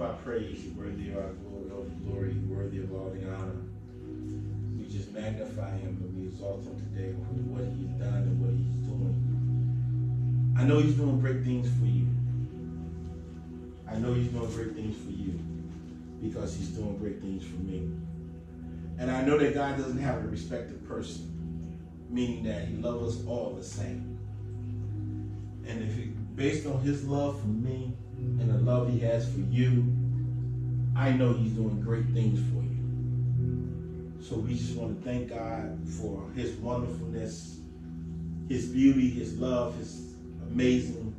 our praise. You're worthy of our glory, all the glory. You're worthy of all the honor. We just magnify him and we exalt him today for what he's done and what he's doing. I know he's doing great things for you. I know he's doing great things for you because he's doing great things for me. And I know that God doesn't have a respected person, meaning that he loves us all the same. And if it, based on his love for me the love he has for you, I know he's doing great things for you. So we just want to thank God for his wonderfulness, his beauty, his love, his amazing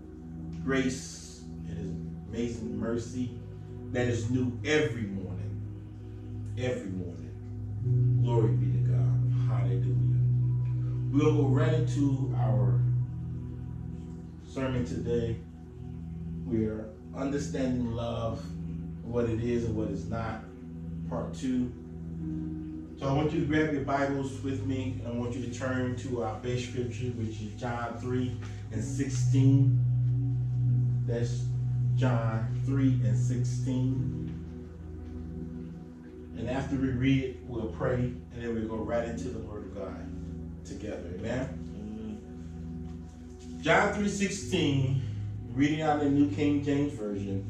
grace, and his amazing mercy that is new every morning. Every morning. Glory be to God. Hallelujah. We'll go right into our sermon today. We are understanding love, what it is and what it's not, part two. So I want you to grab your Bibles with me, and I want you to turn to our base scripture, which is John 3 and 16. That's John 3 and 16. And after we read it, we'll pray, and then we'll go right into the Word of God together. Amen. John 3:16, reading out the New King James Version,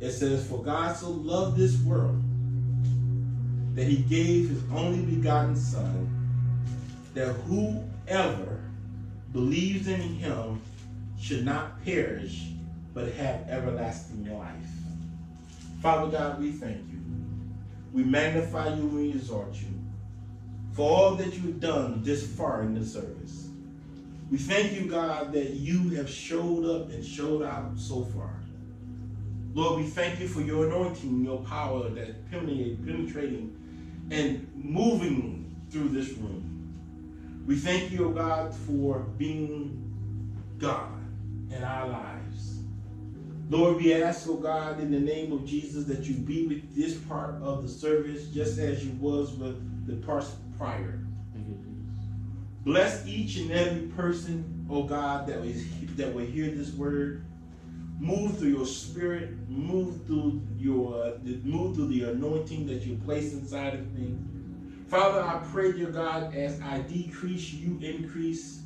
it says, For God so loved this world that he gave his only begotten Son, that whoever believes in him should not perish, but have everlasting life. Father God, we thank you. We magnify you we exalt you for all that you've done this far in the service. We thank you, God, that you have showed up and showed out so far. Lord, we thank you for your anointing, your power that penetrating and moving through this room. We thank you, oh God, for being God in our lives. Lord, we ask, oh God, in the name of Jesus, that you be with this part of the service just as you was with the parts prior. Bless each and every person, oh God, that was that will hear this word. Move through your spirit, move through your move through the anointing that you place inside of me. Father, I pray, dear God, as I decrease, you increase.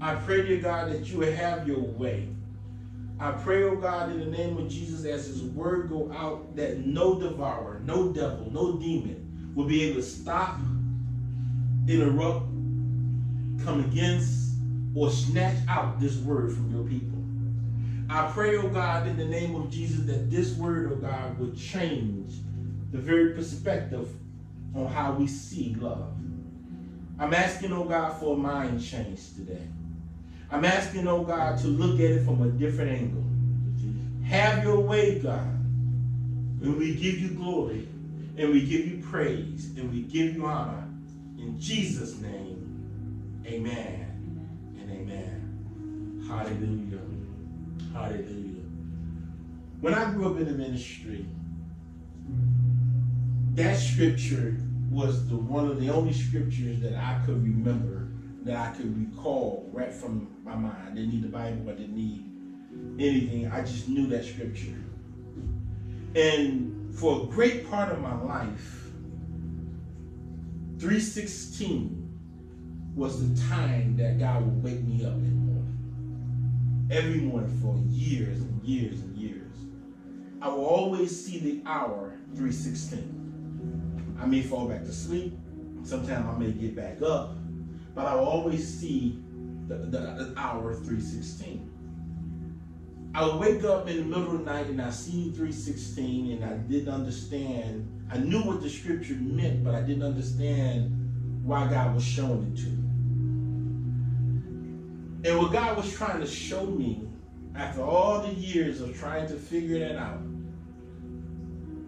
I pray, dear God, that you will have your way. I pray, oh God, in the name of Jesus, as his word go out, that no devourer, no devil, no demon will be able to stop, interrupt, come against, or snatch out this word from your people. I pray, oh God, in the name of Jesus, that this word, oh God, would change the very perspective on how we see love. I'm asking, oh God, for a mind change today. I'm asking, oh God, to look at it from a different angle. Have your way, God. And we give you glory, and we give you praise, and we give you honor. In Jesus' name, amen and amen. Hallelujah. Hallelujah. When I grew up in the ministry, that scripture was the one of the only scriptures that I could remember, that I could recall right from my mind. I didn't need the Bible, I didn't need anything. I just knew that scripture. And for a great part of my life, 316 was the time that God would wake me up in the morning. Every morning for years and years and years. I will always see the hour 316. I may fall back to sleep. Sometimes I may get back up. But I will always see the, the, the hour 316. I would wake up in the middle of the night and I see 316 and I didn't understand. I knew what the scripture meant, but I didn't understand why God was showing it to me. And what God was trying to show me after all the years of trying to figure that out,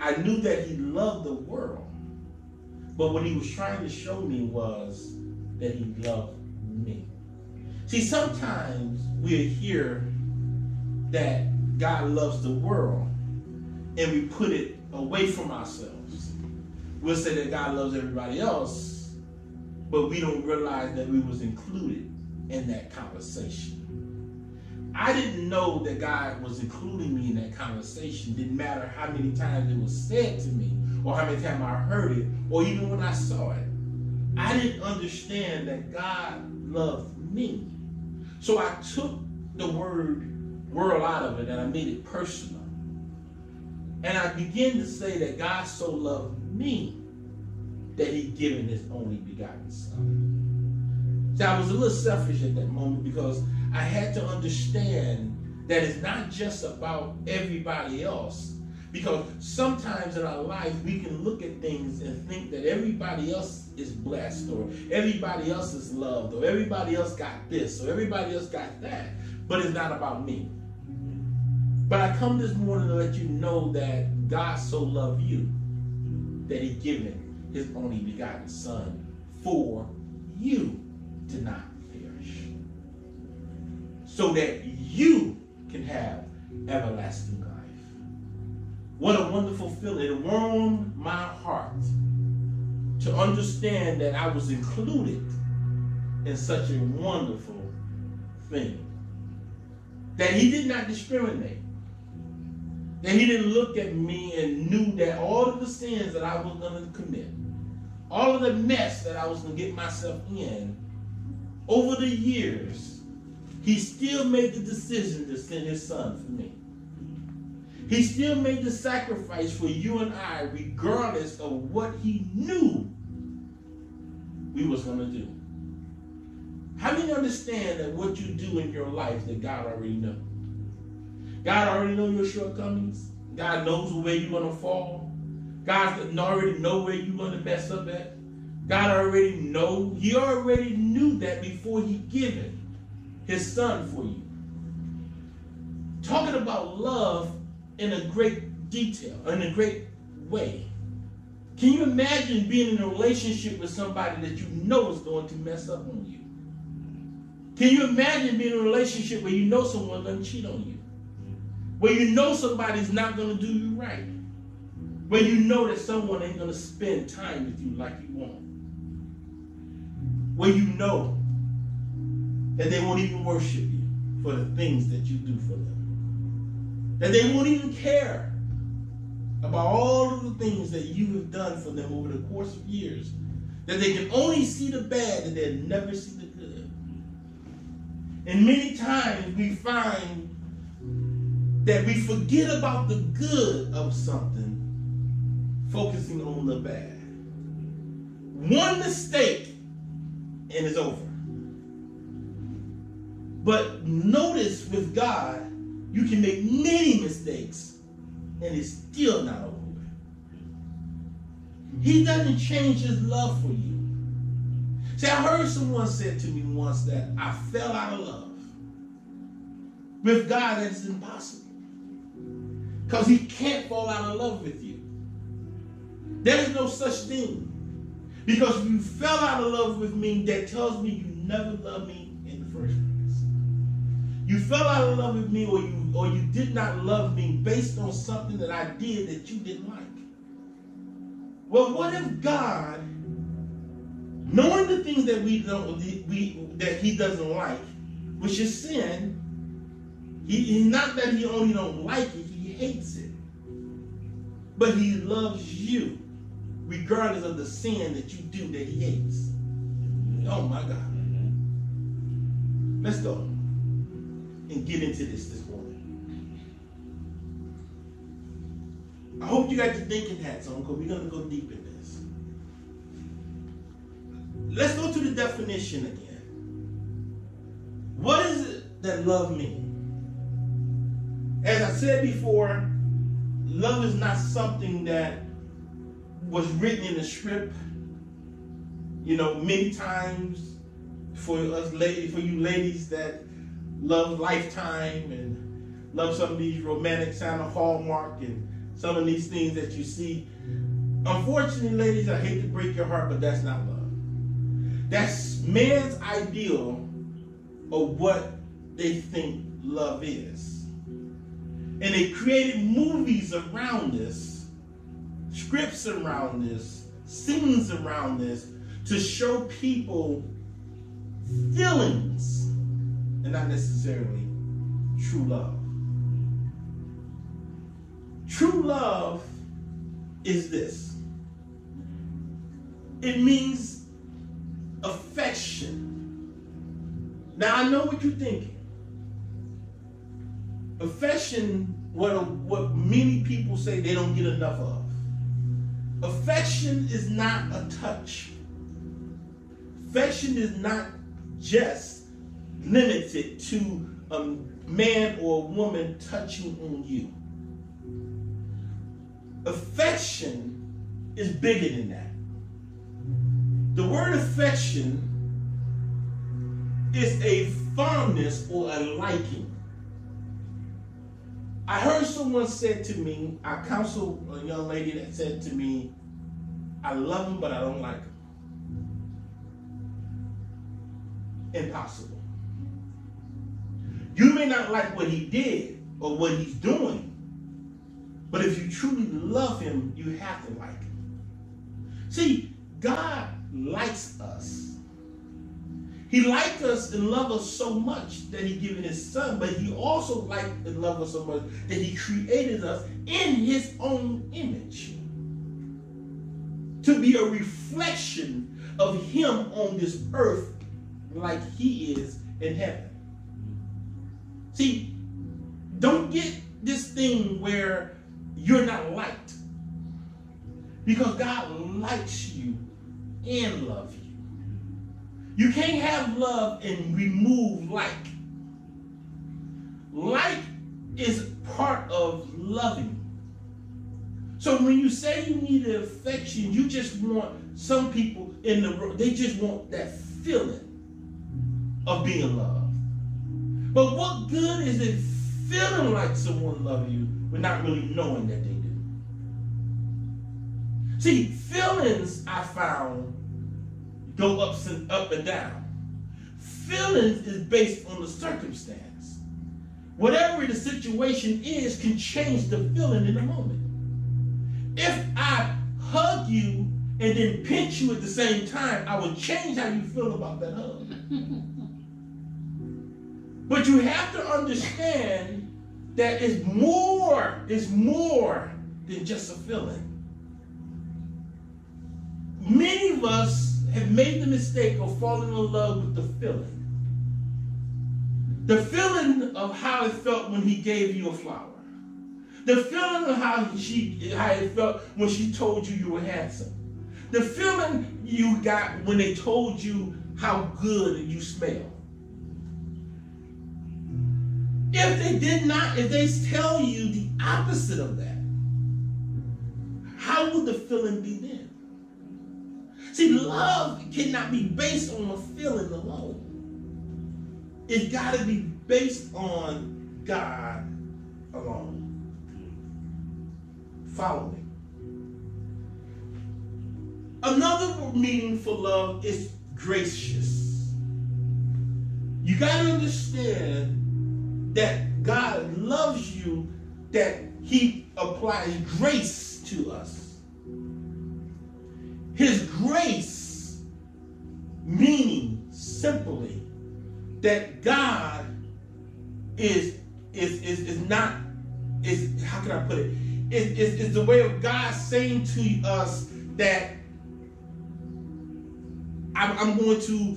I knew that He loved the world. But what He was trying to show me was that He loved me. See, sometimes we hear that God loves the world and we put it away from ourselves. We'll say that God loves everybody else, but we don't realize that we was included in that conversation. I didn't know that God was including me in that conversation. Didn't matter how many times it was said to me, or how many times I heard it, or even when I saw it. I didn't understand that God loved me. So I took the word world out of it and I made it personal. And I began to say that God so loved me that he given his only begotten son. So I was a little selfish at that moment because I had to understand that it's not just about everybody else. Because sometimes in our life we can look at things and think that everybody else is blessed or everybody else is loved or everybody else got this or everybody else got that. But it's not about me. But I come this morning to let you know that God so loved you that he given his only begotten son for you to not perish. So that you can have everlasting life. What a wonderful feeling. It warmed my heart to understand that I was included in such a wonderful thing. That he did not discriminate. That he didn't look at me and knew that all of the sins that I was going to commit, all of the mess that I was going to get myself in, over the years, he still made the decision to send his son for me. He still made the sacrifice for you and I, regardless of what he knew we was going to do. How many understand that what you do in your life that God already knows? God already knows your shortcomings. God knows where you're going to fall. God already know where you're going to mess up at. God already know. He already knew that before he given his son for you. Talking about love in a great detail, in a great way. Can you imagine being in a relationship with somebody that you know is going to mess up on you? Can you imagine being in a relationship where you know someone's going to cheat on you? Where you know somebody's not going to do you right? Where you know that someone ain't going to spend time with you like you want? Where you know that they won't even worship you for the things that you do for them? That they won't even care about all of the things that you have done for them over the course of years. That they can only see the bad and they'll never see the good. And many times we find that we forget about the good of something, focusing on the bad. One mistake and it's over. But notice with God, you can make many mistakes and it's still not over. He doesn't change his love for you. See, I heard someone say to me once that I fell out of love. With God, that's impossible. Because he can't fall out of love with you. There is no such thing. Because you fell out of love with me, that tells me you never loved me in the first place. You fell out of love with me or you or you did not love me based on something that I did that you didn't like. Well, what if God, knowing the things that we don't we that he doesn't like, which is sin, he, not that he only don't like it, he hates it. But he loves you regardless of the sin that you do that he hates. Oh my God. Let's go and get into this this morning. I hope you got your thinking hats on because we're going to go deep in this. Let's go to the definition again. What is it that love means? As I said before, love is not something that was written in the script, you know, many times for us ladies, for you ladies that love Lifetime and love some of these romantic sound of Hallmark and some of these things that you see. Unfortunately, ladies, I hate to break your heart, but that's not love. That's man's ideal of what they think love is. And they created movies around this scripts around this, scenes around this to show people feelings and not necessarily true love. True love is this it means affection. Now, I know what you're thinking. Affection, what, what many people say they don't get enough of. Affection is not a touch. Affection is not just limited to a man or a woman touching on you. Affection is bigger than that. The word affection is a fondness or a liking. I heard someone said to me, I counseled a young lady that said to me, I love him, but I don't like him. Impossible. You may not like what he did or what he's doing, but if you truly love him, you have to like him. See, God likes us. He liked us and loved us so much that he given his son, but he also liked and loved us so much that he created us in his own image to be a reflection of him on this earth like he is in heaven. See, don't get this thing where you're not liked because God likes you and loves you. You can't have love and remove like. Like is part of loving. So when you say you need affection, you just want some people in the room, they just want that feeling of being loved. But what good is it feeling like someone loves you but not really knowing that they do? See, feelings I found go ups and up and down. Feelings is based on the circumstance. Whatever the situation is can change the feeling in a moment. If I hug you and then pinch you at the same time, I will change how you feel about that hug. but you have to understand that it's more, it's more than just a feeling. Many of us have made the mistake of falling in love with the feeling. The feeling of how it felt when he gave you a flower. The feeling of how she how it felt when she told you you were handsome. The feeling you got when they told you how good you smell. If they did not, if they tell you the opposite of that, how would the feeling be then? See, love cannot be based on a feeling alone. It's got to be based on God alone. Follow me. Another meaning for love is gracious. You got to understand that God loves you, that He applies grace to us. His grace, meaning simply that God is is is, is not is how can I put it? Is, is, is the way of God saying to us that I'm, I'm going to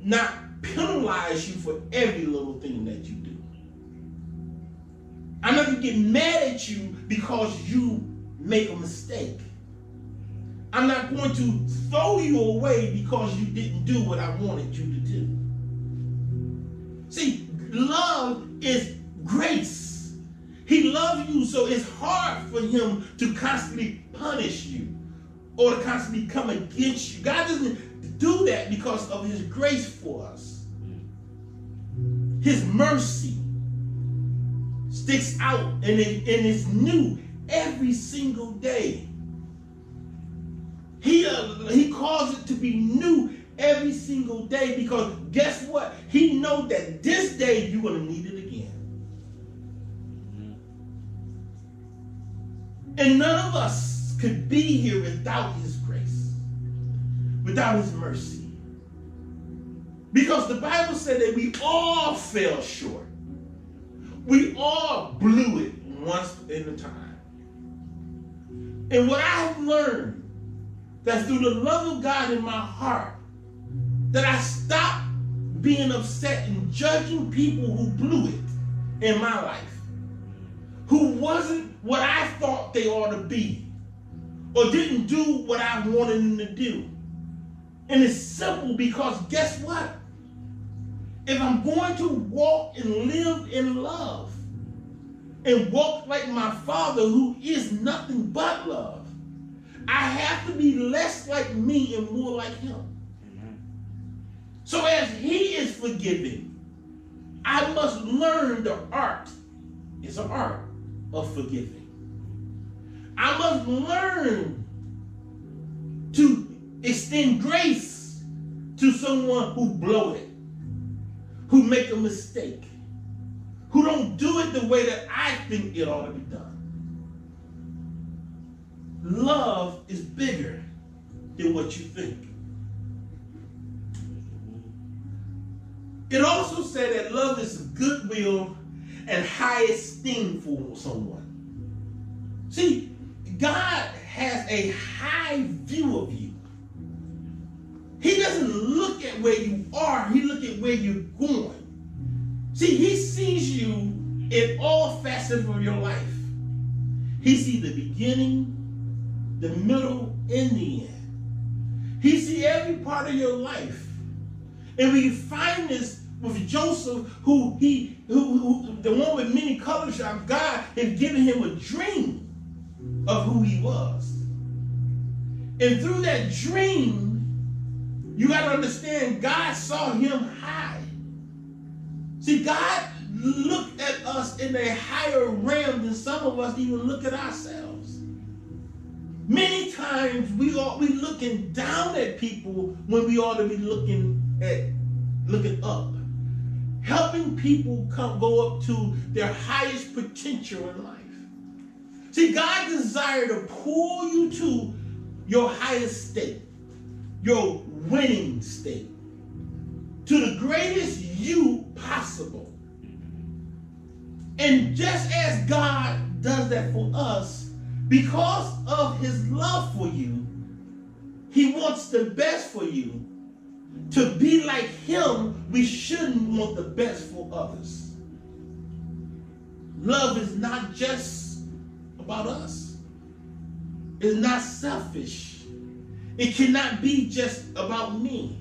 not penalize you for every little thing that you do. I'm not going to get mad at you because you make a mistake. I'm not going to throw you away because you didn't do what I wanted you to do. See, love is grace. He loves you, so it's hard for him to constantly punish you or to constantly come against you. God doesn't do that because of his grace for us. His mercy sticks out and, it, and it's new every single day. He, uh, he calls it to be new every single day because guess what? He knows that this day you're going to need it again. And none of us could be here without his grace, without his mercy. Because the Bible said that we all fell short. We all blew it once in a time. And what I've learned that through the love of God in my heart, that I stopped being upset and judging people who blew it in my life, who wasn't what I thought they ought to be, or didn't do what I wanted them to do. And it's simple because guess what? If I'm going to walk and live in love and walk like my Father who is nothing but love, I have to be less like me and more like Him. So as He is forgiving, I must learn the art. It's an art of forgiving. I must learn to extend grace to someone who blow it, who make a mistake, who don't do it the way that I think it ought to be done. Love is bigger than what you think. It also said that love is goodwill and high esteem for someone. See, God has a high view of you. He doesn't look at where you are, he look at where you're going. See, he sees you in all facets of your life. He sees the beginning, the middle, and the end. He sees every part of your life. And we find this with Joseph, who he, who, who the one with many colors, God had given him a dream of who he was. And through that dream, you got to understand God saw him high. See, God looked at us in a higher realm than some of us even look at ourselves. Many times we are we looking down at people when we ought to be looking at looking up. Helping people come go up to their highest potential in life. See, God desire to pull you to your highest state, your winning state, to the greatest you possible. And just as God does that for us, because of his love for you, he wants the best for you. To be like him, we shouldn't want the best for others. Love is not just about us. It's not selfish. It cannot be just about me.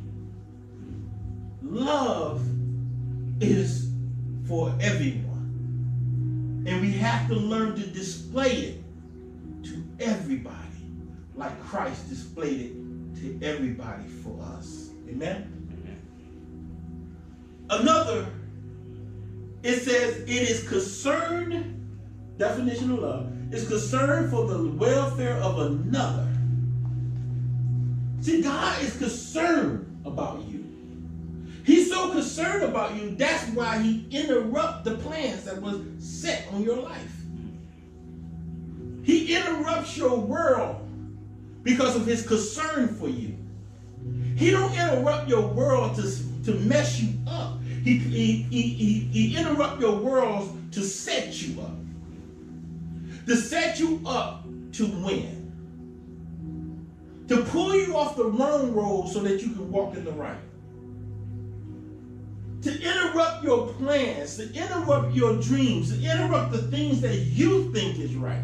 Love is for everyone. And we have to learn to display it everybody like Christ displayed it to everybody for us. Amen? Another, it says it is concerned, definition of love, is concerned for the welfare of another. See, God is concerned about you. He's so concerned about you, that's why he interrupt the plans that was set on your life. He interrupts your world because of his concern for you. He don't interrupt your world to, to mess you up. He, he, he, he, interrupt your world to set you up to set you up to win. To pull you off the wrong road so that you can walk in the right. To interrupt your plans, to interrupt your dreams, to interrupt the things that you think is right.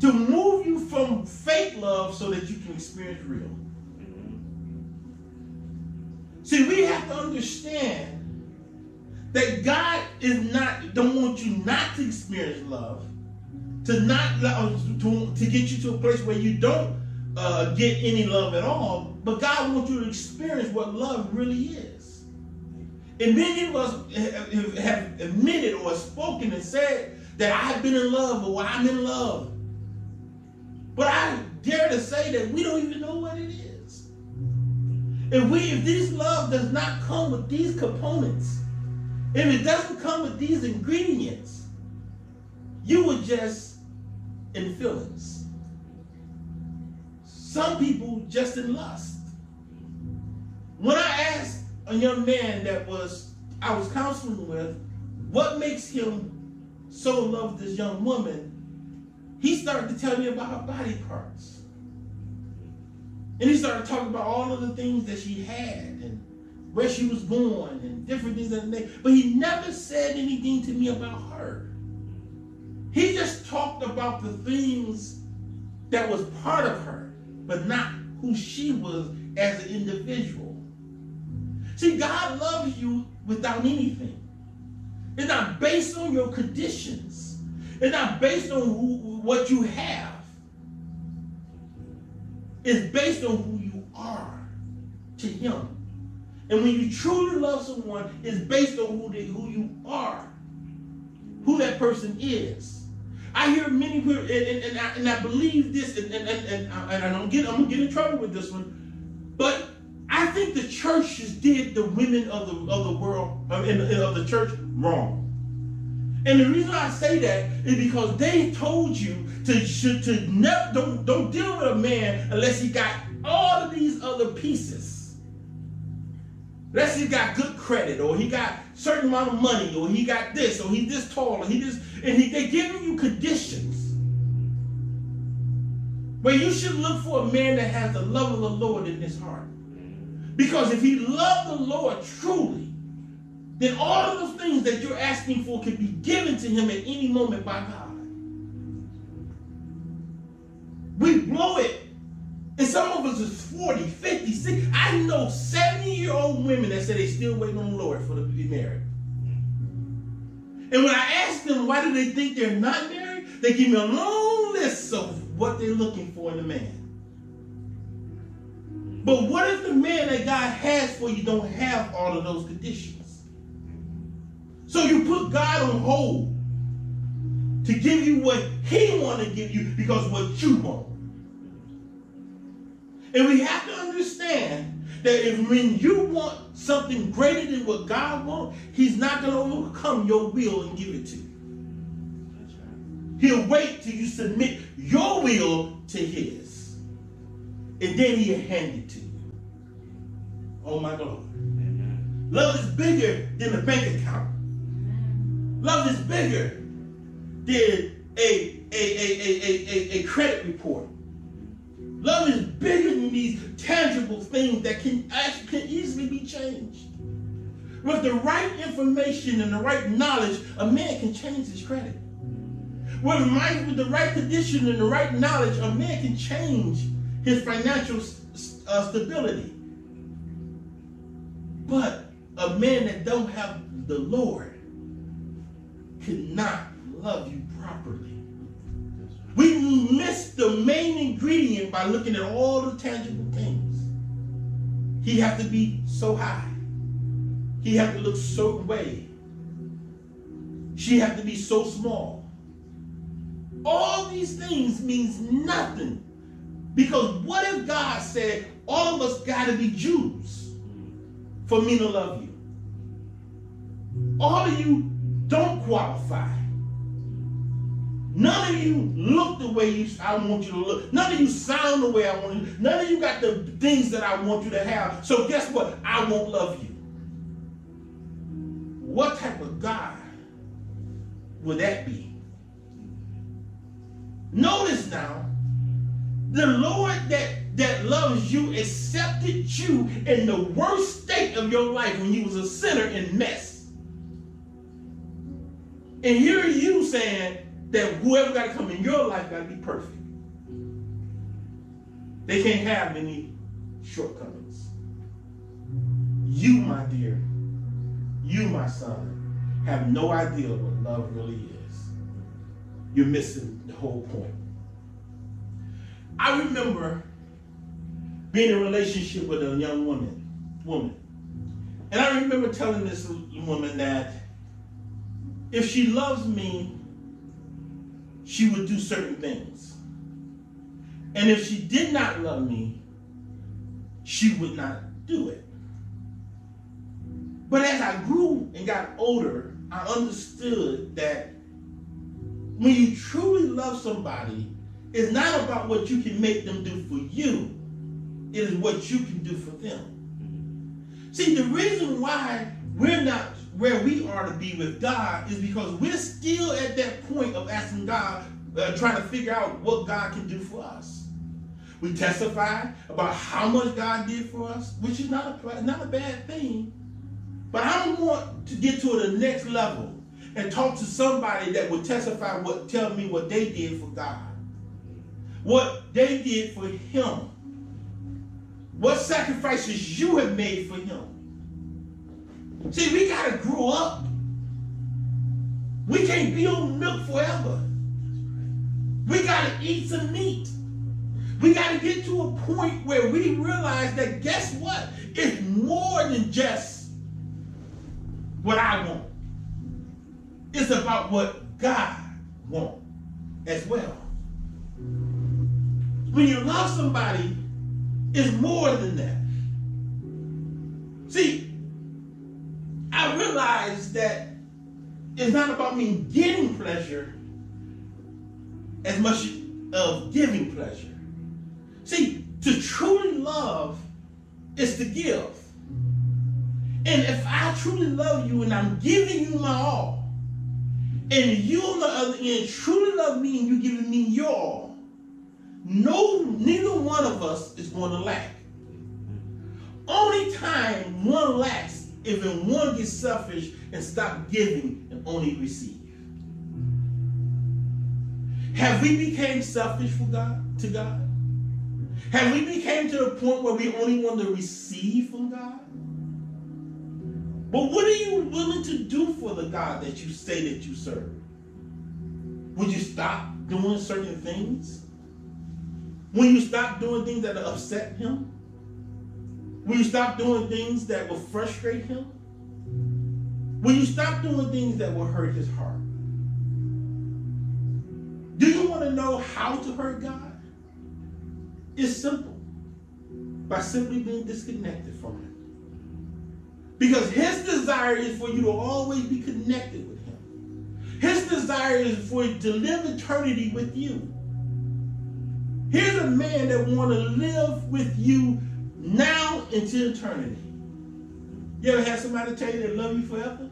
To move you from fake love so that you can experience real. See, we have to understand that God is not don't want you not to experience love, to not to, to get you to a place where you don't uh, get any love at all, but God wants you to experience what love really is. And many of us have admitted or spoken and said that I've been in love or I'm in love. But I dare to say that we don't even know what it is. If we if this love does not come with these components, if it doesn't come with these ingredients, you were just in feelings. Some people just in lust. When I asked a young man that was I was counseling with, what makes him so love this young woman, he started to tell me about her body parts. And he started talking about all of the things that she had and where she was born and different things that they, but he never said anything to me about her. He just talked about the things that was part of her, but not who she was as an individual. See, God loves you without anything. It's not based on your conditions. It's not based on who, what you have. is based on who you are to Him. And when you truly love someone, it's based on who, they, who you are, who that person is. I hear many people, and, and, and, I, and I, believe this, and, and, and, and uh, I don't get, I'm gonna get in trouble with this one, but I think the churches did the women of the of the world of, of the church wrong. And the reason I say that is because they told you to should to never don't don't deal with a man unless he got all of these other pieces. Unless he got good credit, or he got certain amount of money, or he got this, or he this tall, or he this, and he, they're giving you conditions. But you should look for a man that has the love of the Lord in his heart. Because if he loved the Lord truly, then all of those things that you're asking for can be given to him at any moment by God. We blow it. And some of us is 40, 50, 60. I know 70 year old women that say they still waiting on the Lord for to be married. And when I ask them why do they think they're not married, they give me a long list of what they're looking for in a man. But what if the man that God has for you don't have all of those conditions? So you put God on hold to give you what he want to give you because what you want. And we have to understand that if when you want something greater than what God wants, he's not going to overcome your will and give it to you. He'll wait till you submit your will to his and then he'll hand it to you. Oh my God. Amen. Love is bigger than a bank account. Love is bigger than a, a, a, a, a, a credit report. Love is bigger than these tangible things that can can easily be changed. With the right information and the right knowledge, a man can change his credit. With, my, with the right condition and the right knowledge, a man can change his financial uh, stability. But a man that don't have the Lord cannot love you properly. We miss the main ingredient by looking at all the tangible things. He have to be so high. He have to look so way. She have to be so small. All these things means nothing because what if God said, all of us got to be Jews for me to love you? All of you don't qualify. None of you look the way you, I want you to look. None of you sound the way I want you. None of you got the things that I want you to have. So guess what? I won't love you. What type of God would that be? Notice now, the Lord that, that loves you accepted you in the worst state of your life when you was a sinner and mess. And here you saying that whoever got to come in your life got to be perfect. They can't have any shortcomings. You, my dear, you, my son, have no idea what love really is. You're missing the whole point. I remember being in a relationship with a young woman, woman. And I remember telling this woman that if she loves me, she would do certain things. And if she did not love me, she would not do it. But as I grew and got older, I understood that when you truly love somebody, it's not about what you can make them do for you. It is what you can do for them. Mm-hmm. See, the reason why we're not where we are to be with God is because we're still at that point of asking God, uh, trying to figure out what God can do for us. We testify about how much God did for us, which is not a not a bad thing. But I don't want to get to the next level and talk to somebody that would testify what tell me what they did for God. What they did for him. What sacrifices you have made for him. See, we gotta grow up. We can't be on milk forever. We gotta eat some meat. We got to get to a point where we realize that guess what? It's more than just what I want. It's about what God wants as well. When you love somebody, it's more than that. See, realize that it's not about me getting pleasure as much of giving pleasure. See, to truly love is to give. And if I truly love you and I'm giving you my all, and you on the other end truly love me and you're giving me your all, no, neither one of us is going to lack. Only time one lacks if one gets selfish and stop giving and only receive. Have we became selfish for God to God? Have we became to the point where we only want to receive from God? But what are you willing to do for the God that you say that you serve? Would you stop doing certain things? When you stop doing things that upset him? Will you stop doing things that will frustrate him? Will you stop doing things that will hurt his heart? Do you want to know how to hurt God? It's simple. By simply being disconnected from him. Because his desire is for you to always be connected with him. His desire is for you to live eternity with you. Here's a man that want to live with you now into eternity. You ever had somebody tell you they love you forever?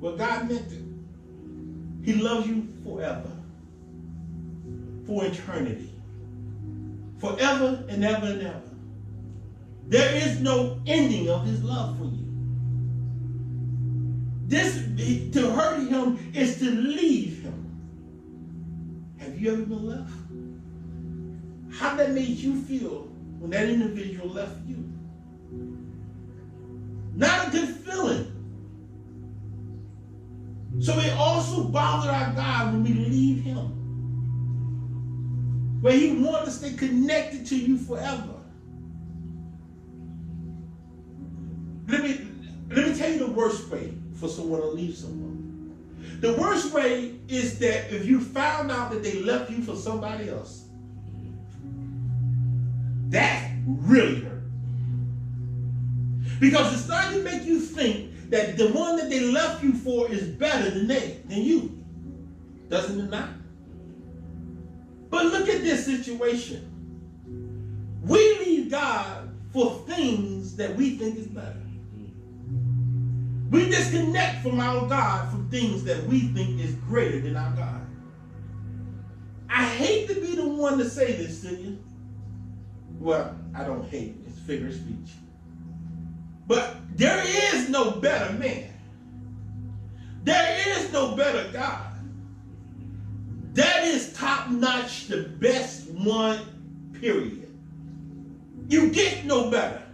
Well, God meant it. He loves you forever. For eternity forever and ever and ever. There is no ending of his love for you. This to hurt him is to leave him. Have you ever been left? How that made you feel when that individual left you? Not a good feeling. So it also bothers our God when we leave him where he wants to stay connected to you forever. Let me, let me tell you the worst way for someone to leave someone. The worst way is that if you found out that they left you for somebody else, that really hurt. Because it's starts to make you think that the one that they left you for is better than they, than you. Doesn't it not? But look at this situation. We leave God for things that we think is better. We disconnect from our God from things that we think is greater than our God. I hate to be the one to say this to you. Well, I don't hate, it's figure of speech. But there is no better man. There is no better God. That is top notch, the best one, period. You get no better.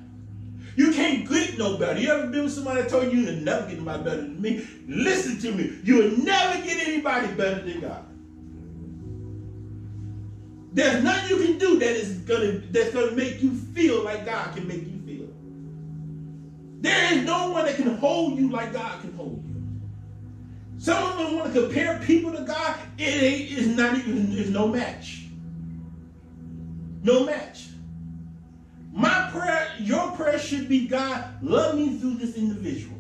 You can't get no better. You ever been with somebody that told you you'll never get anybody better than me? Listen to me. You'll never get anybody better than God. There's nothing you can do that is gonna that's gonna make you feel like God can make you feel. There is no one that can hold you like God can hold you. Some of them want to compare people to God. It ain't, it's not even, it's no match. No match. My prayer, your prayer should be God, love me through this individual.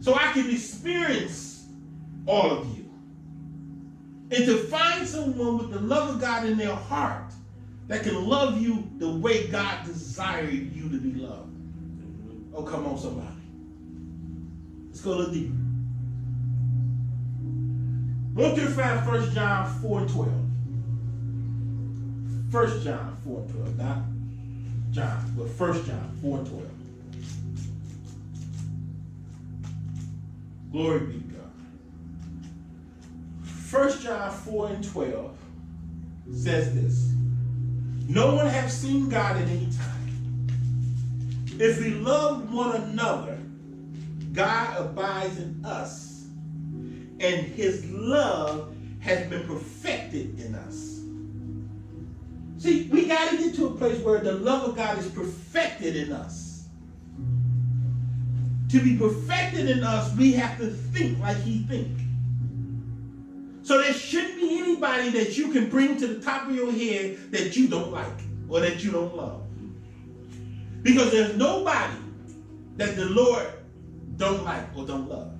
So I can experience all of you. And to find someone with the love of God in their heart that can love you the way God desired you to be loved. Oh, come on, somebody. Let's go a little deeper. To find 1 John 4 and 12. 1 John 4 and 12. Not John, but 1 John 4 and 12. Glory be to God. 1 John 4 and 12 says this. No one has seen God at any time. If we love one another, God abides in us, and his love has been perfected in us. See, we got to get to a place where the love of God is perfected in us. To be perfected in us, we have to think like he thinks. So there shouldn't be anybody that you can bring to the top of your head that you don't like or that you don't love. Because there's nobody that the Lord don't like or don't love.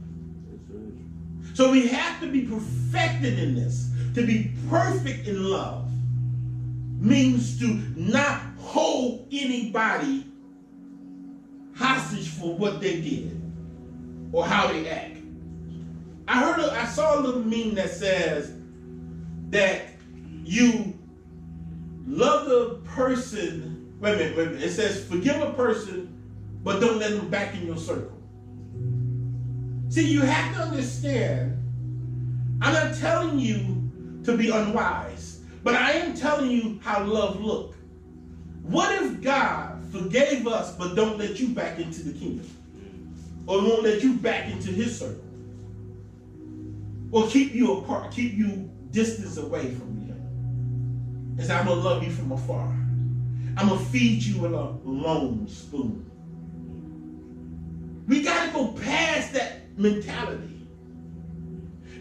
So we have to be perfected in this. To be perfect in love means to not hold anybody hostage for what they did or how they act. I heard, a, I saw a little meme that says that you love the person. Wait a minute, wait a minute. It says forgive a person, but don't let them back in your circle. See, you have to understand. I'm not telling you to be unwise, but I am telling you how love look. What if God forgave us, but don't let you back into the kingdom, or won't let you back into His circle? Or keep you apart, keep you distance away from me. Say, I'm to love you from afar. I'm to feed you with a lone spoon. We got to go past that mentality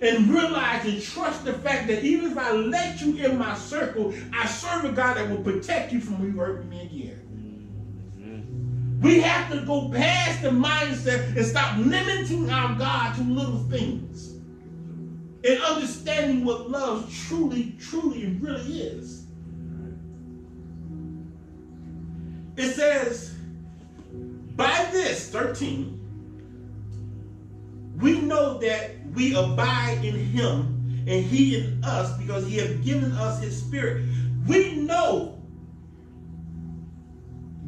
and realize and trust the fact that even if I let you in my circle, I serve a God that will protect you from hurting me again. We have to go past the mindset and stop limiting our God to little things and understanding what love truly, truly, really is. It says, by this, 13, we know that we abide in him and he in us because he has given us his spirit. We know,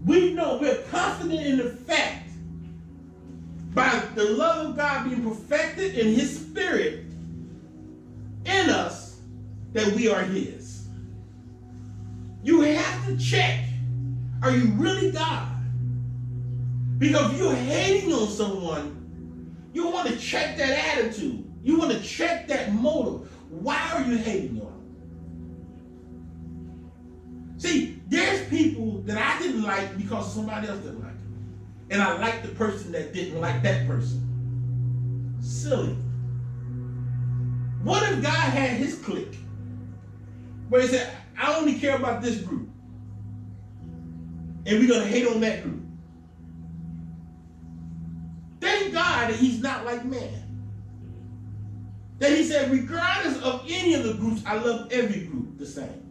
we know, we're confident in the fact by the love of God being perfected in his spirit in us that we are his. You have to check. Are you really God? Because if you're hating on someone, you want to check that attitude. You want to check that motive. Why are you hating on them? See, there's people that I didn't like because somebody else didn't like them. And I liked the person that didn't like that person. Silly. What if God had his clique? Where he said, I only care about this group. And we're going to hate on that group. Thank God that he's not like man. That he said, regardless of any of the groups, I love every group the same.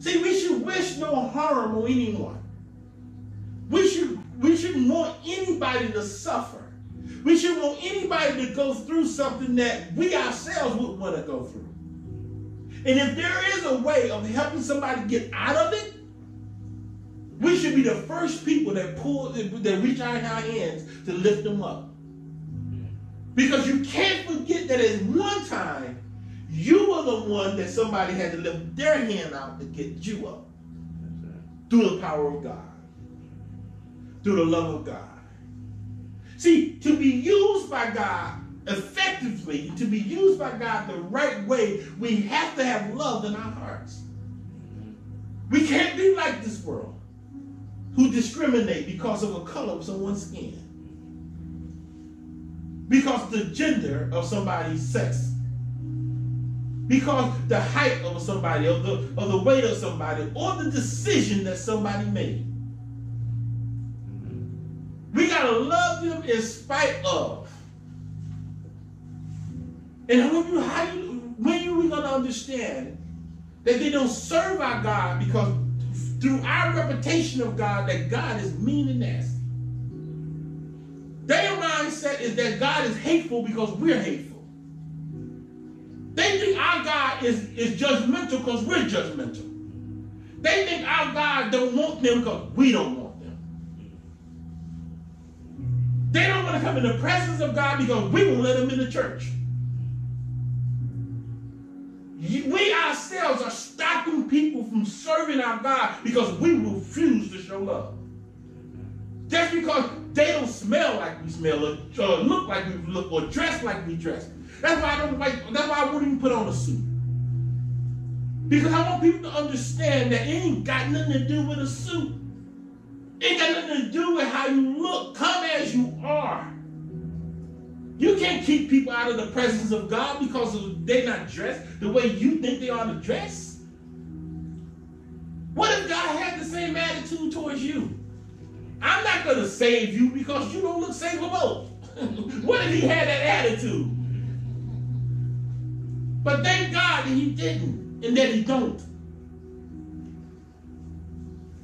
See, we should wish no harm on anyone. We should we shouldn't want anybody to suffer. We shouldn't want anybody to go through something that we ourselves wouldn't want to go through. And if there is a way of helping somebody get out of it, we should be the first people that pull, that reach out our hands to lift them up. Because you can't forget that at one time, you were the one that somebody had to lift their hand out to get you up. Through the power of God. Through the love of God. See, to be used by God effectively, to be used by God the right way, we have to have love in our hearts. We can't be like this world who discriminate because of the color of someone's skin. Because the gender of somebody's sex. Because the height of somebody, or the, or the weight of somebody, or the decision that somebody made. We got to love them in spite of. And when you, how you, when are we going to understand that they don't serve our God because through our reputation of God that God is mean and nasty. Their mindset is that God is hateful because we're hateful. They think our God is, is judgmental because we're judgmental. They think our God don't want them because we don't want They don't want to come in the presence of God because we won't let them in the church. We ourselves are stopping people from serving our God because we refuse to show love. Just because they don't smell like we smell, or, or look like we look, or dress like we dress. That's why I don't like. That's why I wouldn't even put on a suit. Because I want people to understand that it ain't got nothing to do with a suit. It got nothing to do with how you look. Come as you are. You can't keep people out of the presence of God because they're not dressed the way you think they ought to dress. What if God had the same attitude towards you? I'm not going to save you because you don't look savable. what if he had that attitude? But thank God that he didn't and that he don't.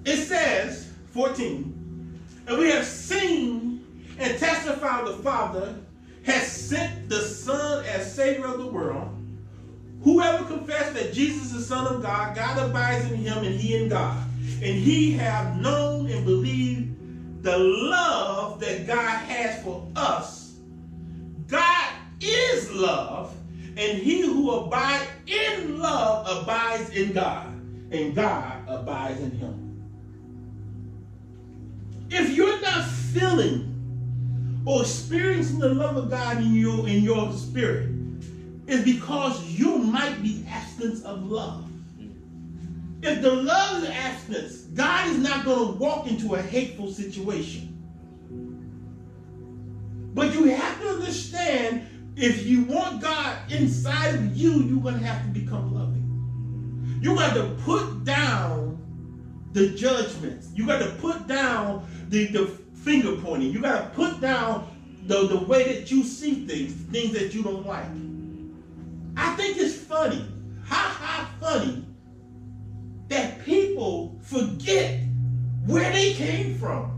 It says, 14, and we have seen and testified the Father has sent the Son as Savior of the world. Whoever confesses that Jesus is the Son of God, God abides in him and he in God. And he have known and believed the love that God has for us. God is love, and he who abides in love abides in God, and God abides in him. If you're not feeling or experiencing the love of God in your in your spirit is because you might be absence of love. If the love is absence, God is not going to walk into a hateful situation. But you have to understand if you want God inside of you, you're going to have to become loving. You got to put down the judgments. You got to put down the, the finger pointing. You got to put down the, the way that you see things, things that you don't like. I think it's funny, ha ha funny, that people forget where they came from.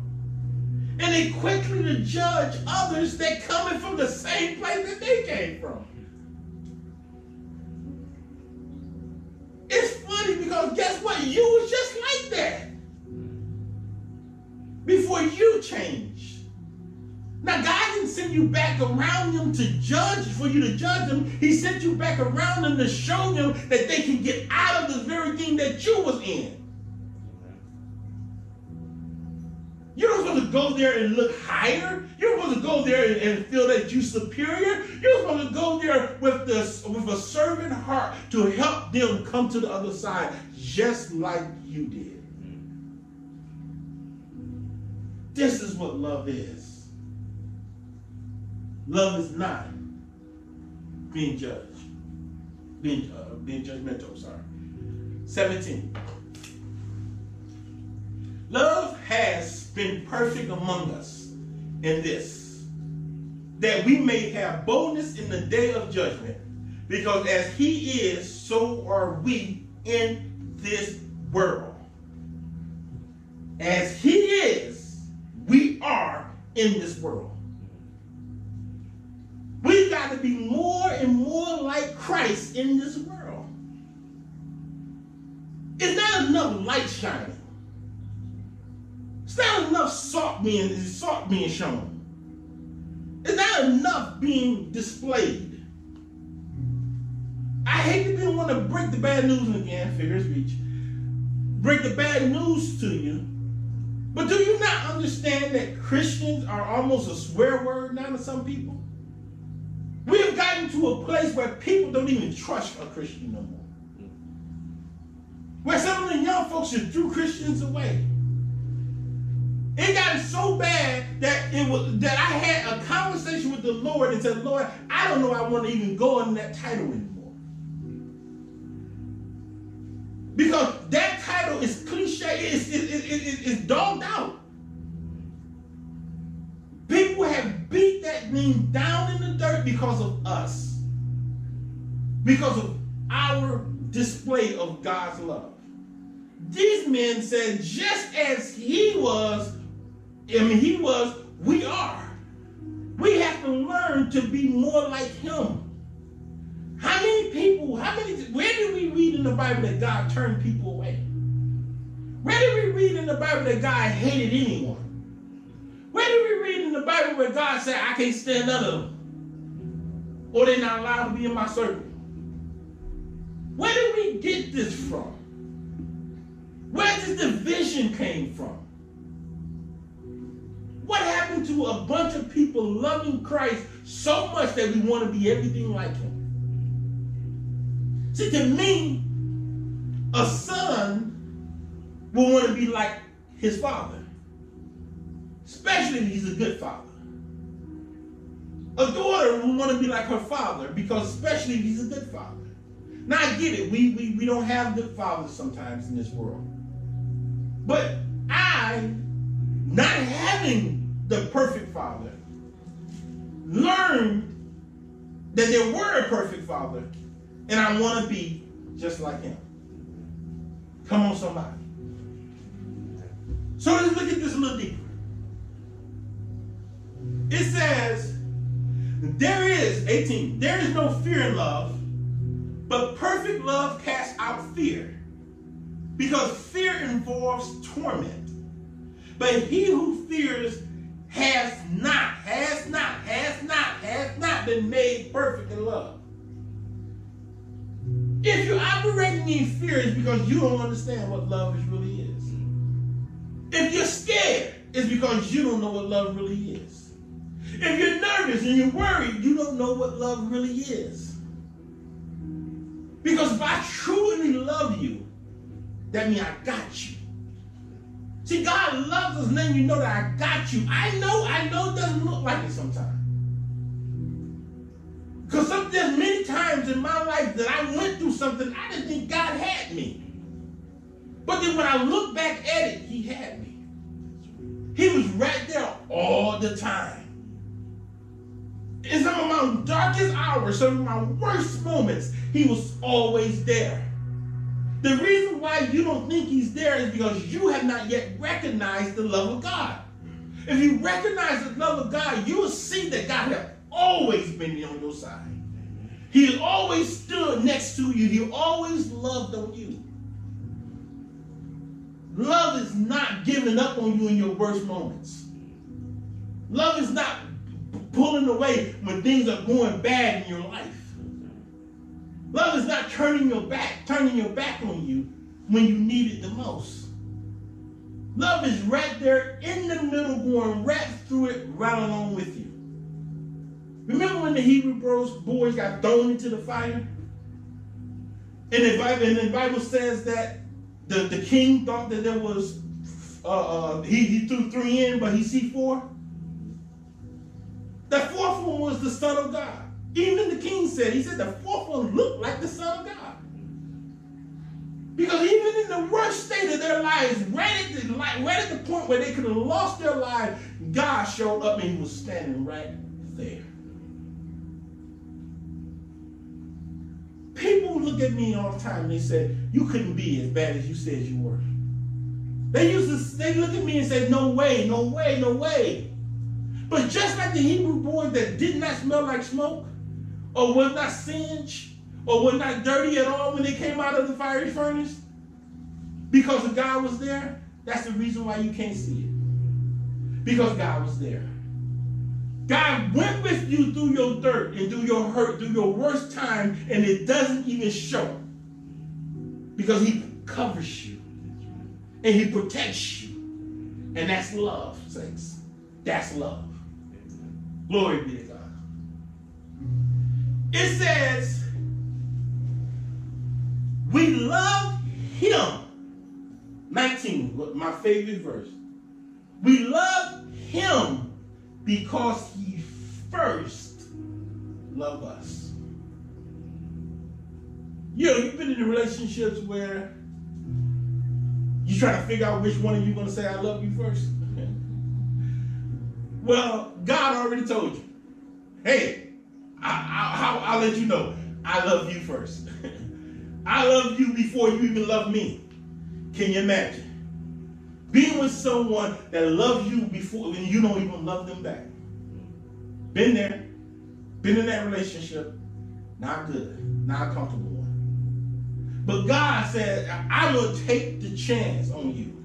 And they quickly to judge others that coming from the same place that they came from. It's funny because guess what? You was just like that before you change. Now, God didn't send you back around them to judge, for you to judge them. He sent you back around them to show them that they can get out of the very thing that you was in. You're not supposed to go there and look higher. You're supposed to go there and, and feel that you're superior. You're supposed to go there with this with a servant heart to help them come to the other side, just like you did. This is what love is. Love is not being judged, being, uh, being judgmental, sorry. 17. Love has been perfect among us in this, that we may have boldness in the day of judgment, because as he is, so are we in this world. As he is, we are in this world. We've got to be more and more like Christ in this world. It's not enough light shining. It's not enough salt being salt being shown. It's not enough being displayed. I hate to be the one to break the bad news again, figure speech. Break the bad news to you but do you not understand that Christians are almost a swear word now to some people? We have gotten to a place where people don't even trust a Christian no more. Where some of the young folks just threw Christians away. It got so bad that it was that I had a conversation with the Lord and said, Lord, I don't know I want to even go on that title anymore. Because that it's, it, it, it, it's dogged out. People have beat that name down in the dirt because of us, because of our display of God's love. These men said, just as he was, I mean, he was, we are. We have to learn to be more like him. How many people, how many, where did we read in the Bible that God turned people away? Where did we read in the Bible that God hated anyone? Where did we read in the Bible where God said, I can't stand none of them? Or they're not allowed to be in my circle? Where did we get this from? Where did this division came from? What happened to a bunch of people loving Christ so much that we want to be everything like him? See, to me, a son will want to be like his father, especially if he's a good father. A daughter will want to be like her father because, especially if he's a good father. Now, I get it. We, we, we don't have good fathers sometimes in this world. But I, not having the perfect father, learned that there were a perfect father, and I want to be just like him. Come on, somebody. So let's look at this a little deeper. It says, there is, 18, there is no fear in love, but perfect love casts out fear, because fear involves torment. But he who fears has not, has not, has not, has not been made perfect in love. If you're operating in fear, it's because you don't understand what love is really is. If you're scared, it's because you don't know what love really is. If you're nervous and you're worried, you don't know what love really is. Because if I truly love you, that means I got you. See, God loves us, and then you know that I got you. I know, I know it doesn't look like it sometimes. Because there's many times in my life that I went through something I didn't think God had me. But then when I look back at it, he had me. He was right there all the time. In some of my darkest hours, some of my worst moments, he was always there. The reason why you don't think he's there is because you have not yet recognized the love of God. If you recognize the love of God, you will see that God has always been on your side. He always stood next to you. He always loved on you. Love is not giving up on you in your worst moments. Love is not pulling away when things are going bad in your life. Love is not turning your back, turning your back on you when you need it the most. Love is right there in the middle, going right through it, right along with you. Remember when the Hebrew boys got thrown into the fire? And the Bible, and the Bible says that the, the king thought that there was, uh, uh, he, he threw three in, but he see four. That fourth one was the Son of God. Even the king said, he said the fourth one looked like the Son of God. Because even in the worst state of their lives, right at the, right at the point where they could have lost their lives, God showed up and he was standing right there. People look at me all the time and they say, you couldn't be as bad as you said you were. They used to, they look at me and say, no way, no way, no way. But just like the Hebrew boys that did not smell like smoke, or was not singed, or was not dirty at all when they came out of the fiery furnace, because the God was there, that's the reason why you can't see it. Because God was there. God went with you through your dirt and through your hurt, through your worst time, and it doesn't even show. Because he covers you. And he protects you. And that's love, saints. That's love. Glory be to God. It says, we love him. 19, my favorite verse. We love him because he first loved us. You know, you've been in relationships where you try to figure out which one of you going to say I love you first. well, God already told you. Hey, I, I, I'll let you know. I love you first. I love you before you even love me. Can you imagine? Being with someone that loves you before and you don't even love them back. Been there, been in that relationship, not good, not a comfortable one. But God said, I'm going to take the chance on you.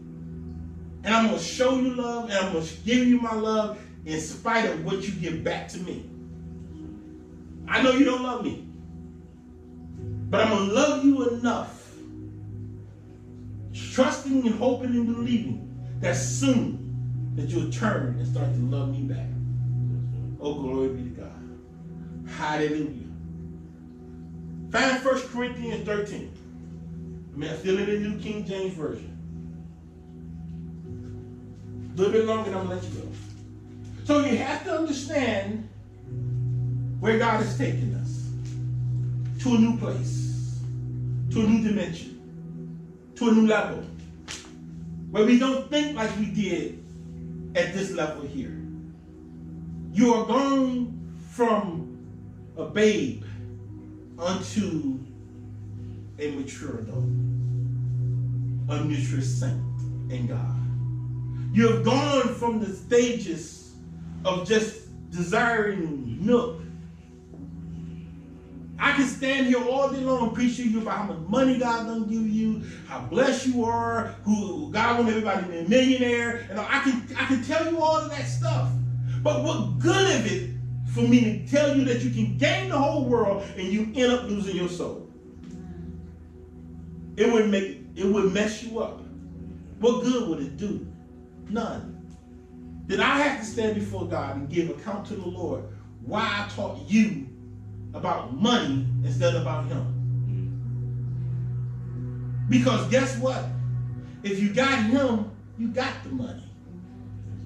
And I'm going to show you love, and I'm going to give you my love in spite of what you give back to me. I know you don't love me, but I'm going to love you enough, trusting and hoping and believing that soon that you'll turn and start to love me back. Oh, glory be to God. Hallelujah. Find 1 Corinthians 13. I mean, I'm still in the New King James Version. A little bit longer, and I'm going to let you go. So you have to understand where God is taking us to a new place, to a new dimension, to a new level, where we don't think like we did at this level here. You are going from a babe unto a mature adult, a mature saint in God. You have gone from the stages of just desiring milk. I can stand here all day long and preach to you about how much money God done give you, how blessed you are, who God want everybody to be a millionaire, and I can I can tell you all of that stuff. But what good of it for me to tell you that you can gain the whole world and you end up losing your soul? It would make it would mess you up. What good would it do? None. Then I have to stand before God and give account to the Lord why I taught you about money instead of about Him. Because guess what? If you got Him, you got the money.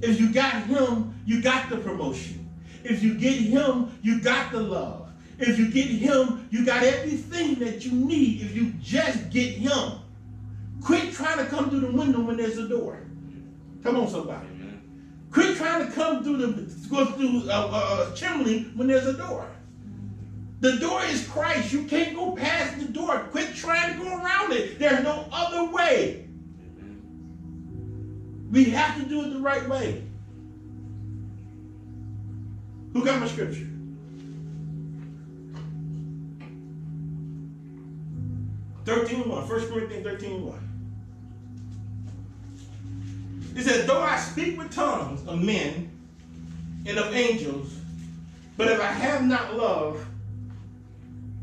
If you got Him, you got the promotion. If you get Him, you got the love. If you get Him, you got everything that you need. If you just get Him, quit trying to come through the window when there's a door. Come on, somebody. Quit trying to come through the go through a, a, a chimney when there's a door. The door is Christ. You can't go past the door. Quit trying to go around it. There's no other way. We have to do it the right way. Who got my scripture? Thirteen one. First Corinthians 13 1. It says, Though I speak with tongues of men and of angels, but if I have not love,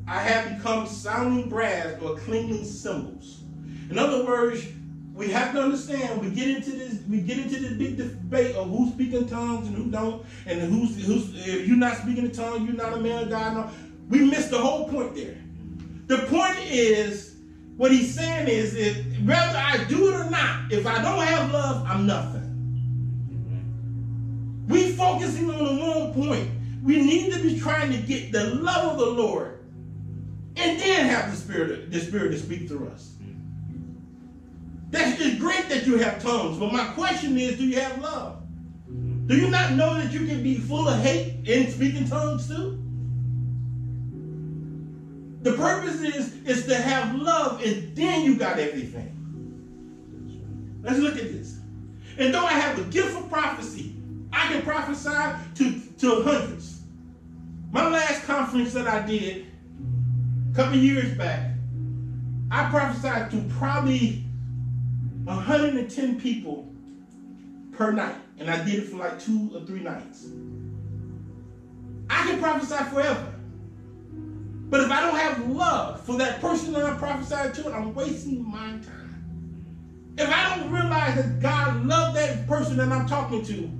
I have become sounding brass or clinging cymbals. In other words, we have to understand we get into this we get into this big debate of who's speaking tongues and who don't and who's who's if you're not speaking in tongues you're not a man of god no. we missed the whole point there the point is what he's saying is if whether i do it or not if i don't have love i'm nothing we focusing on the wrong point we need to be trying to get the love of the lord and then have the spirit the spirit to speak through us mm-hmm. that's just great that you have tongues, but my question is, do you have love? Do you not know that you can be full of hate in speaking tongues too? The purpose is is to have love, and then you got everything. Let's look at this. And though I have a gift of prophecy, I can prophesy to, to hundreds. My last conference that I did couple years back, I prophesied to probably 110 people per night. And I did it for like two or three nights. I can prophesy forever. But if I don't have love for that person that I'm prophesying to, I'm wasting my time. If I don't realize that God loved that person that I'm talking to,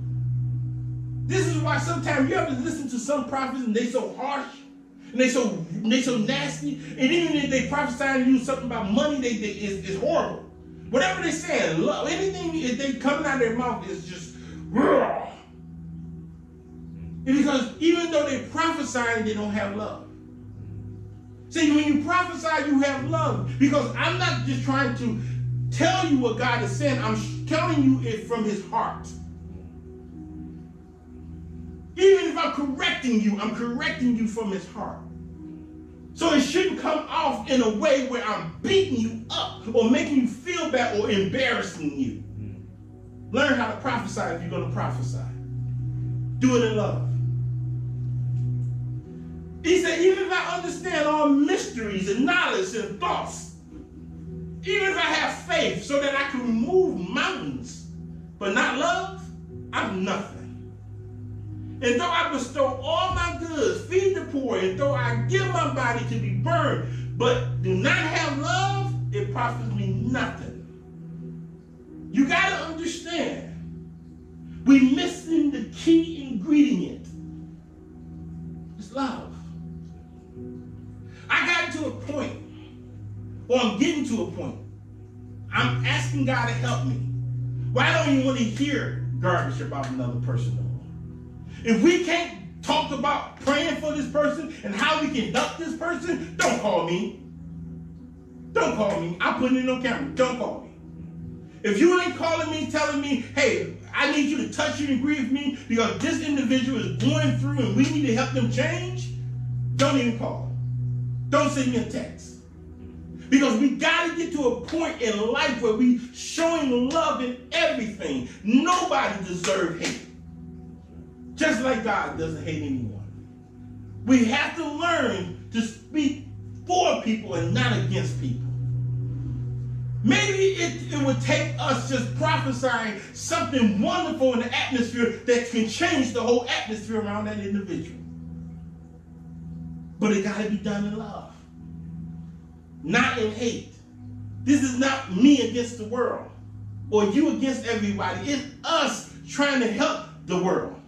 this is why sometimes you have to listen to some prophets and they so harsh and they so they so nasty. And even if they prophesy to you something about money, they, they is it's horrible. Whatever they say, love, anything if they coming out of their mouth is just. Because even though they prophesy, they don't have love. See, when you prophesy, you have love. Because I'm not just trying to tell you what God is saying, I'm telling you it from his heart. Even if I'm correcting you, I'm correcting you from his heart. So it shouldn't come off in a way where I'm beating you up or making you feel bad or embarrassing you. Learn how to prophesy if you're going to prophesy. Do it in love. He said, even if I understand all mysteries and knowledge and thoughts, even if I have faith so that I can move mountains, but not love, I'm nothing. And though I bestow all my goods, feed the poor, and though I give my body to be burned, but do not have love, it profits me nothing. You got to understand, we're missing the key ingredient. It's love. I got to a point, or I'm getting to a point. I'm asking God to help me. Why don't you want to hear garbage about another person? If we can't talk about praying for this person and how we can help this person, don't call me. Don't call me. I'll put it on camera. Don't call me. If you ain't calling me, telling me, hey, I need you to touch you and agree with me because this individual is going through and we need to help them change, don't even call. Don't send me a text. Because we got to get to a point in life where we showing love in everything. Nobody deserves hate. Just like God doesn't hate anyone. We have to learn to speak for people and not against people. Maybe it, it would take us just prophesying something wonderful in the atmosphere that can change the whole atmosphere around that individual. But it got to be done in love, not in hate. This is not me against the world or you against everybody. It's us trying to help the world.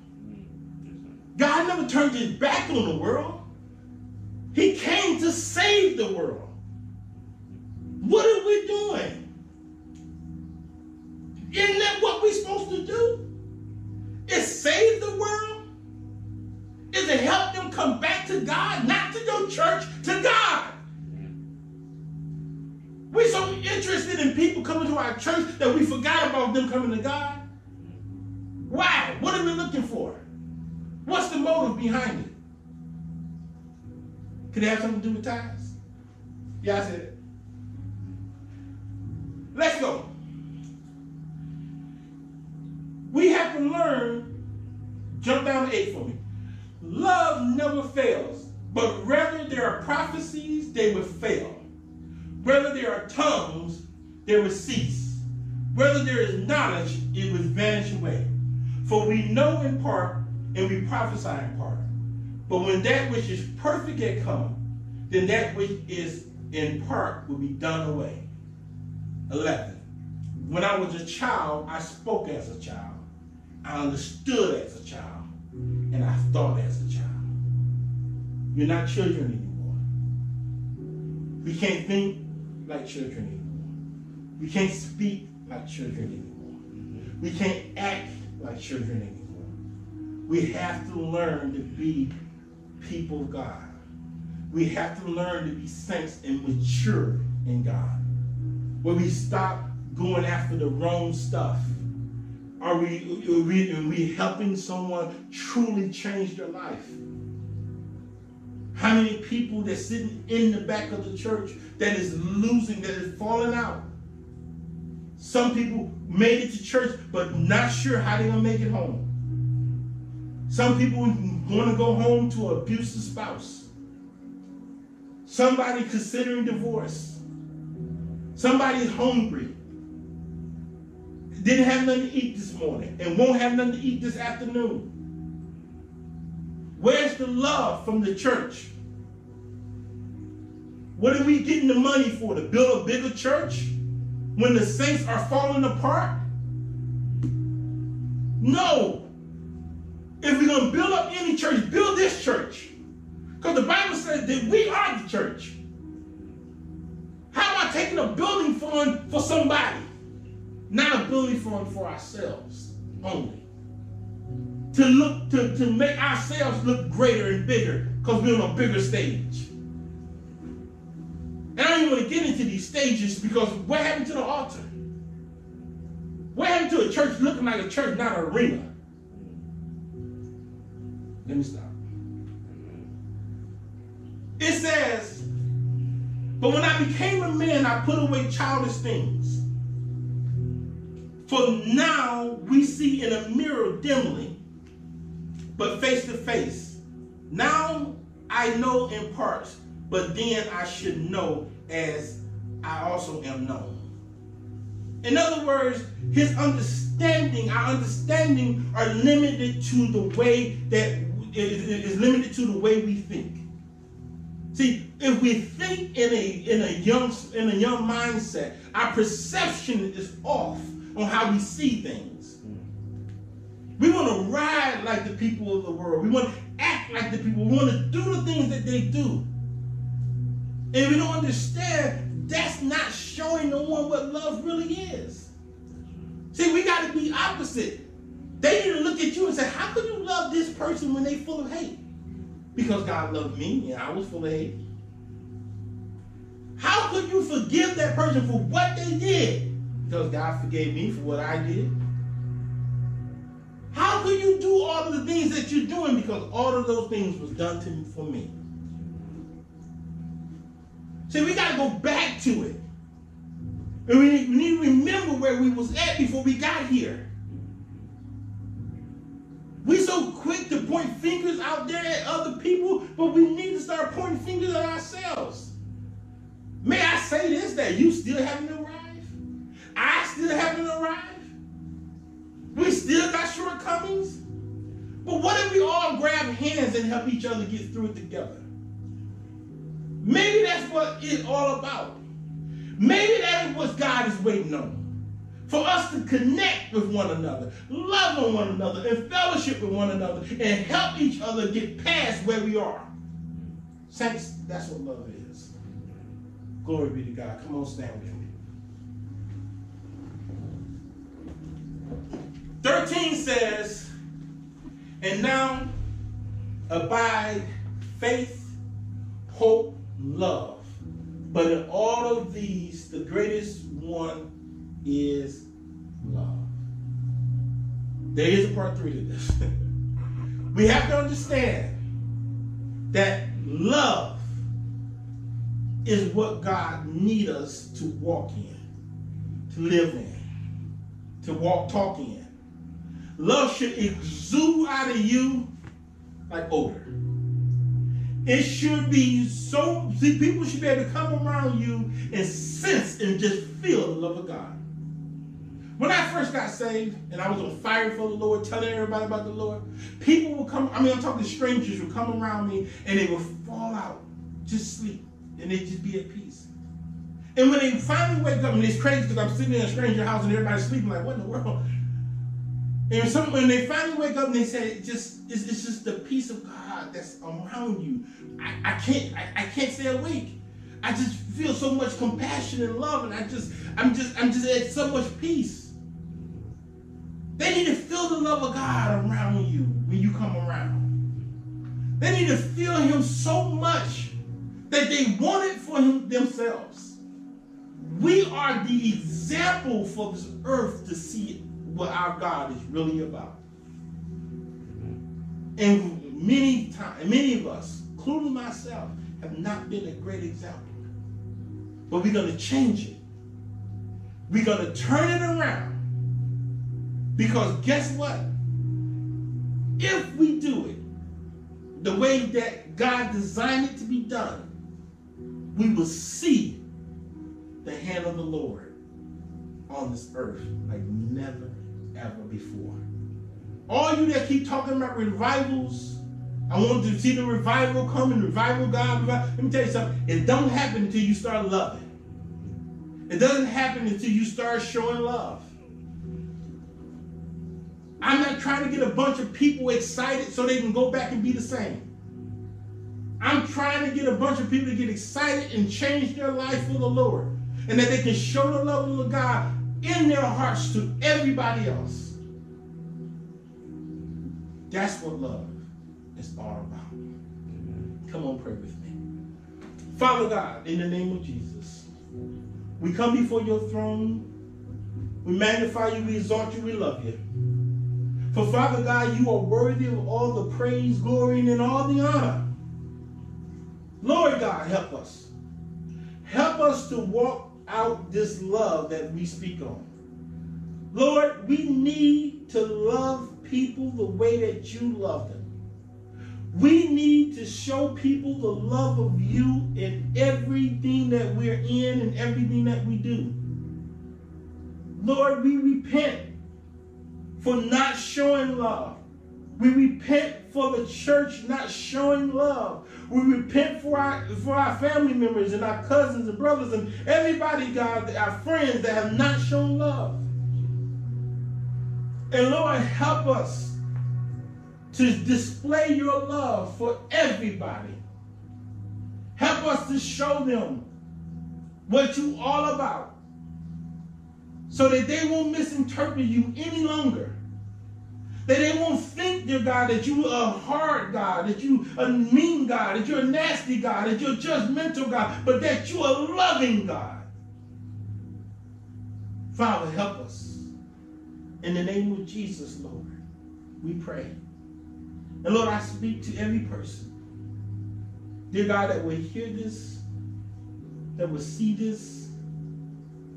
God never turned his back on the world. He came to save the world. What are we doing? Isn't that what we're supposed to do? Is save the world? Is to help them come back to God, not to your church, to God. We're so interested in people coming to our church that we forgot about them coming to God. Why? What are we looking for? What's the motive behind it? Could it have something to do with tithes? Yeah, I said it. Let's go. We have to learn, jump down to eight for me. Love never fails, but rather there are prophecies, they will fail. Whether there are tongues, they will cease. Whether there is knowledge, it will vanish away. For we know in part, and we prophesy in part. But when that which is perfect had come, then that which is in part will be done away. 11. When I was a child, I spoke as a child. I understood as a child. And I thought as a child. You're not children anymore. We can't think like children anymore. We can't speak like children anymore. We can't act like children anymore. We have to learn to be people of God. We have to learn to be saints and mature in God where we stop going after the wrong stuff? Are we, are we, are we helping someone truly change their life? How many people that's sitting in the back of the church that is losing, that is falling out? Some people made it to church, but not sure how they're gonna make it home. Some people want to go home to an abusive spouse. Somebody considering divorce. Somebody's hungry. Didn't have nothing to eat this morning and won't have nothing to eat this afternoon. Where's the love from the church? What are we getting the money for? To build a bigger church? When the saints are falling apart? No. If we're going to build up any church, build this church. Because the Bible says that we are the church. How about taking a building fund for somebody? Not a building fund for ourselves only. To look to, to make ourselves look greater and bigger because we're on a bigger stage. And I don't even want to get into these stages because what happened to the altar? What happened to a church looking like a church, not an arena? Let me stop. It says, but when I became a man, I put away childish things. For now we see in a mirror dimly, but face to face. Now I know in parts, but then I should know as I also am known. In other words, his understanding, our understanding are limited to the way that is limited to the way we think. See, if we think in a in a young in a young mindset, our perception is off on how we see things. We want to ride like the people of the world. We want to act like the people. We want to do the things that they do. And we don't understand that's not showing no one what love really is. See, we got to be opposite. They need to look at you and say, How could you love this person when they full of hate? Because God loved me and I was full of hate. How could you forgive that person for what they did? Because God forgave me for what I did. How could you do all of the things that you're doing? Because all of those things was done to me for me. See, we got to go back to it. And we need to remember where we was at before we got here. We so quick to point fingers out there at other people, but we need to start pointing fingers at ourselves. May I say this that you still haven't arrived? I still haven't arrived? We still got shortcomings? But what if we all grab hands and help each other get through it together? Maybe that's what it's all about. Maybe that is what God is waiting on. For us to connect with one another, love on one another, and fellowship with one another, and help each other get past where we are. Saints, that's what love is. Glory be to God. Come on, stand with me. 13 says, And now abide faith, hope, love. But in all of these, the greatest one is love. There is a part three to this. we have to understand that love is what God needs us to walk in, to live in, to walk, talk in. Love should exude out of you like odor. It should be so, see, people should be able to come around you and sense and just feel the love of God. When I first got saved and I was on fire for the Lord, telling everybody about the Lord, people would come, I mean, I'm talking to strangers would come around me and they would fall out, just sleep, and they'd just be at peace. And when they finally wake up, and it's crazy because I'm sitting in a stranger house and everybody's sleeping, like, what in the world? And some, when they finally wake up and they say, just it's, it's just the peace of God that's around you. I, I can't I, I can't stay awake. I just feel so much compassion and love, and I just I'm just I'm just at so much peace. They need to feel the love of God around you when you come around. They need to feel Him so much that they want it for him themselves. We are the example for this earth to see what our God is really about. And many times, many of us, including myself, have not been a great example. But we're going to change it. We're going to turn it around. Because guess what? If we do it the way that God designed it to be done, we will see the hand of the Lord on this earth like never, ever before. All you that keep talking about revivals, I want to see the revival coming, revival God. Revival. Let me tell you something. It don't happen until you start loving. It doesn't happen until you start showing love. I'm not trying to get a bunch of people excited so they can go back and be the same. I'm trying to get a bunch of people to get excited and change their life for the Lord. And that they can show the love of God in their hearts to everybody else. That's what love is all about. Come on, pray with me. Father God, in the name of Jesus, we come before your throne. We magnify you, we exalt you, we love you. For Father God, you are worthy of all the praise, glory, and all the honor. Lord God, help us. Help us to walk out this love that we speak on. Lord, we need to love people the way that you love them. We need to show people the love of you in everything that we're in and everything that we do. Lord, we repent for not showing love. We repent for the church not showing love. We repent for our for our family members and our cousins and brothers and everybody, God, our friends that have not shown love. And Lord, help us to display your love for everybody. Help us to show them what you all about so that they won't misinterpret you any longer. That they won't think, dear God, that you are a hard God, that you are a mean God, that you're a nasty God, that you're a judgmental God, but that you are a loving God. Father, help us. In the name of Jesus, Lord, we pray. And Lord, I speak to every person, dear God, that will hear this, that will see this,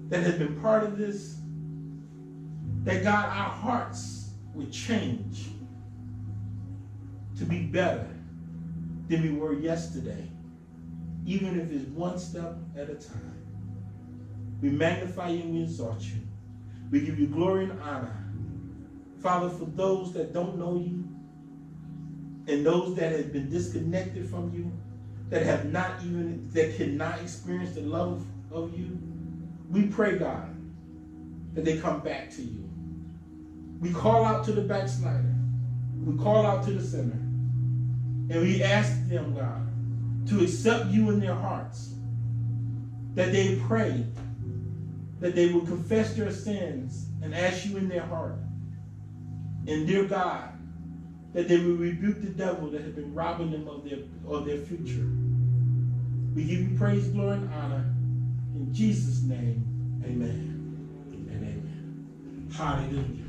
that has been part of this, that God, our hearts would change to be better than we were yesterday, even if it's one step at a time. We magnify you and we exalt you. We give you glory and honor. Father, for those that don't know you and those that have been disconnected from you, that have not even, that cannot experience the love of you, we pray, God, that they come back to you. We call out to the backslider. We call out to the sinner. And we ask them, God, to accept you in their hearts. That they pray that they will confess their sins and ask you in their heart. And dear God, that they will rebuke the devil that has been robbing them of their, of their future. We give you praise, glory, and honor. In Jesus' name, amen and amen. Hallelujah.